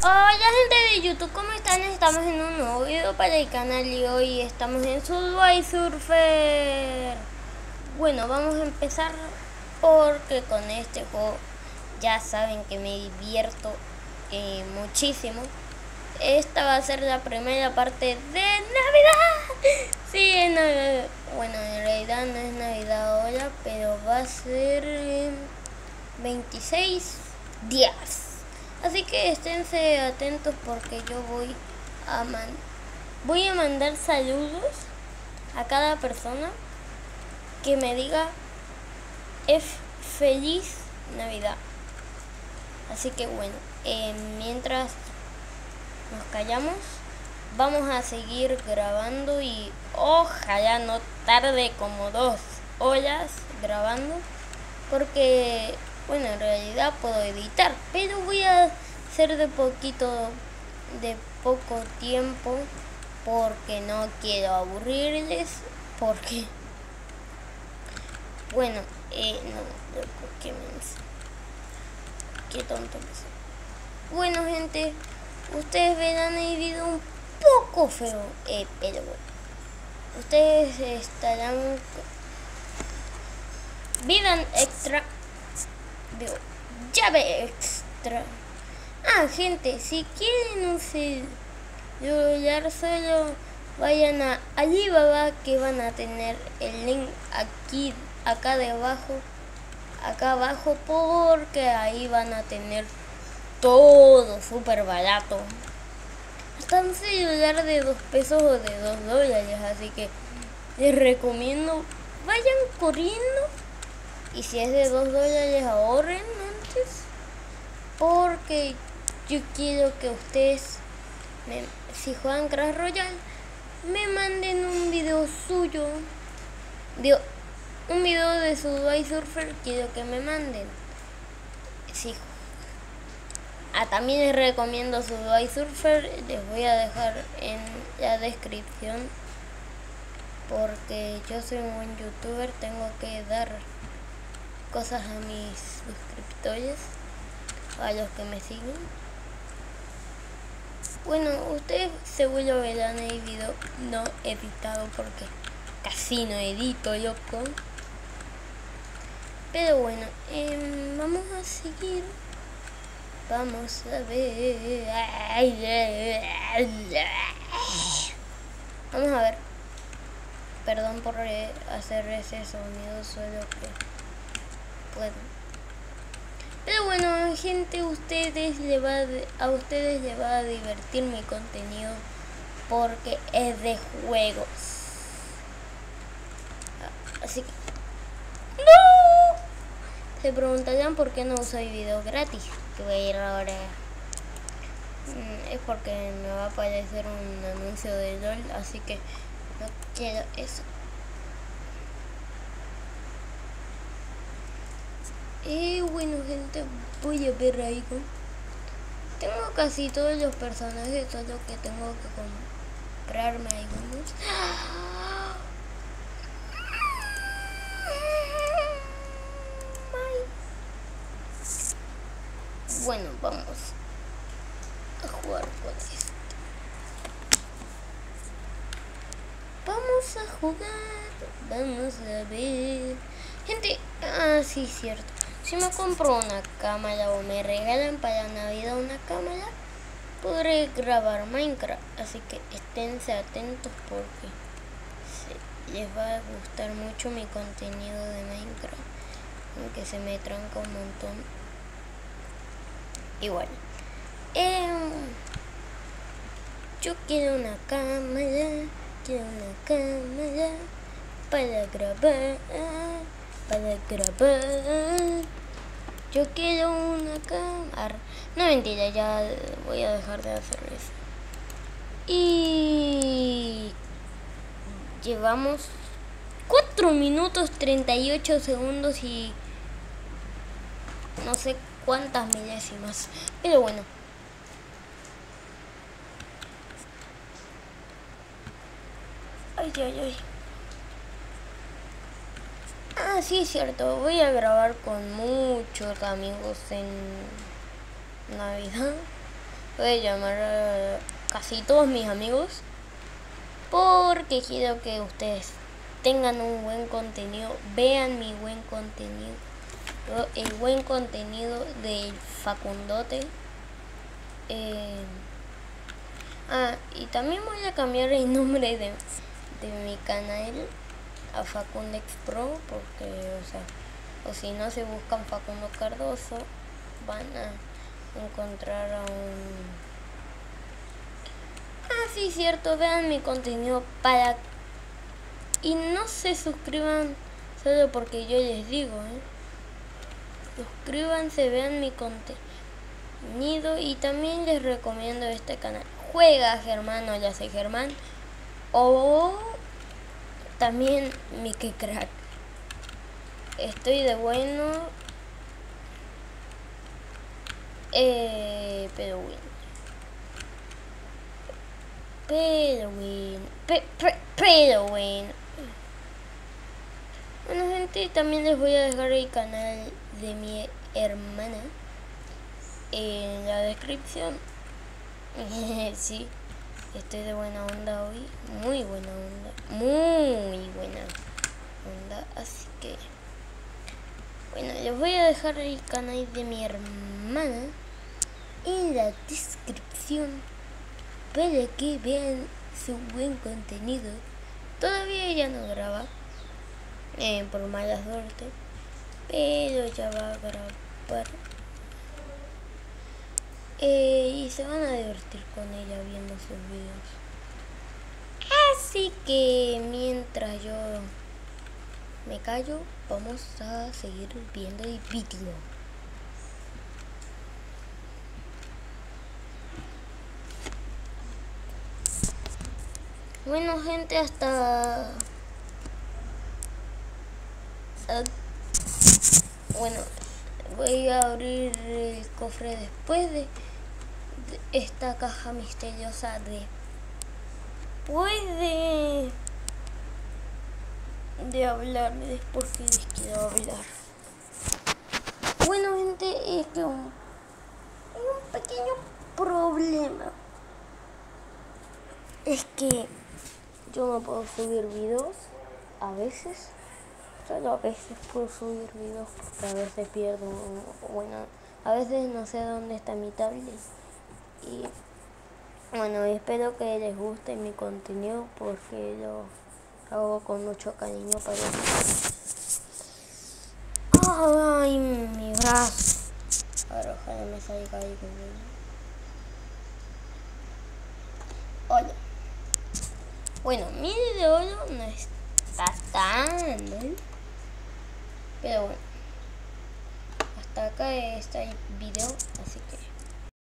Hola gente de YouTube, ¿cómo están? Estamos en un nuevo video para el canal y hoy estamos en Subway Surfer. Bueno, vamos a empezar porque con este juego ya saben que me divierto eh, muchísimo. Esta va a ser la primera parte de Navidad. Sí, bueno, en realidad no es Navidad ahora, pero va a ser 26 días Así que esténse atentos porque yo voy a voy a mandar saludos a cada persona que me diga es feliz Navidad. Así que bueno, eh, mientras nos callamos, vamos a seguir grabando y ojalá no tarde como dos horas grabando porque bueno, en realidad puedo editar, pero voy a hacer de poquito, de poco tiempo, porque no quiero aburrirles, porque, bueno, eh, no, qué qué tonto me Bueno, gente, ustedes verán el video un poco feo, eh, pero bueno, ustedes estarán, vivan extra llave extra. Ah, gente, si quieren un celular solo vayan a Alibaba que van a tener el link aquí, acá debajo, acá abajo porque ahí van a tener todo súper barato. Hasta un celular de 2 pesos o de 2 dólares, así que les recomiendo vayan corriendo y si es de 2 dólares, ahorren antes. Porque yo quiero que ustedes, si juegan Crash Royale, me manden un video suyo. Digo, un video de su Dubai Surfer, quiero que me manden. Si Ah, también les recomiendo su Dubai Surfer, les voy a dejar en la descripción porque yo soy un youtuber, tengo que dar cosas a mis suscriptores, a los que me siguen. Bueno, ustedes seguro verán el video no editado porque casi no edito, loco. Pero bueno, em, vamos a seguir. Vamos a ver. Vamos a ver. Perdón por hacer ese sonido, solo que pero bueno, gente, ustedes le va a, ustedes les va a divertir mi contenido porque es de juegos. Así que... ¡No! Se preguntarían por qué no uso video gratis. Que voy a ir ahora... Mm, es porque me va a aparecer un anuncio de LOL, así que no quiero eso. Y bueno gente, voy a ver ahí Tengo casi todos los personajes, solo que tengo que comprarme algunos. Bueno, vamos a jugar con esto. Vamos a jugar, vamos a ver. Gente, ah, sí, cierto. Si me compro una cámara o me regalan para Navidad una cámara, podré grabar Minecraft. Así que esténse atentos porque les va a gustar mucho mi contenido de Minecraft. Aunque se me tranca un montón. Igual. Em, yo quiero una cámara. Quiero una cámara para grabar. Para grabar. Yo quiero una cámara. No mentira, ya voy a dejar de hacer eso. Y llevamos 4 minutos 38 segundos y no sé cuántas milésimas. Pero bueno. Ay, ay, ay. Ah, sí, es cierto. Voy a grabar con muchos amigos en Navidad. voy a llamar casi todos mis amigos porque quiero que ustedes tengan un buen contenido, vean mi buen contenido, el buen contenido del Facundote. Eh, ah, y también voy a cambiar el nombre de, de mi canal a Facundex Pro porque, o sea, o si no se buscan Facundo Cardoso, van a encontrar a un... Ah, sí, cierto, vean mi contenido para... Y no se suscriban solo porque yo les digo, ¿eh? Suscríbanse, vean mi contenido y también les recomiendo este canal. Juega Germán o ya sé Germán. O también mi que crack. Estoy de bueno. Eh, pero bueno. Pero bueno. pero bueno. Bueno gente, también les voy a dejar el canal de mi hermana en la descripción. sí, estoy de buena onda hoy. Muy buena onda. Muy buena onda. Así que... Bueno, les voy a dejar el canal de mi hermana en la descripción para que vean su buen contenido. Todavía ella no graba eh, por mala suerte, pero ya va a grabar. Eh, se van a divertir con ella viendo sus videos. Así que mientras yo me callo, vamos a seguir viendo el vídeo. Bueno gente, hasta... Bueno, voy a abrir el cofre después de, esta caja misteriosa de... Puede de hablar después que les quiero hablar. Bueno, gente, es que un, un pequeño problema. Es que yo no puedo subir videos a veces. Solo a veces puedo subir videos porque a veces pierdo. Bueno, a veces no sé dónde está mi tablet. Y bueno, espero que les guste mi contenido porque lo hago con mucho cariño para Ay, mi brazo. Ahora ojalá me salga ahí. Hola. Bueno, mi de no está tan. Pero bueno. Hasta acá está el video, así que...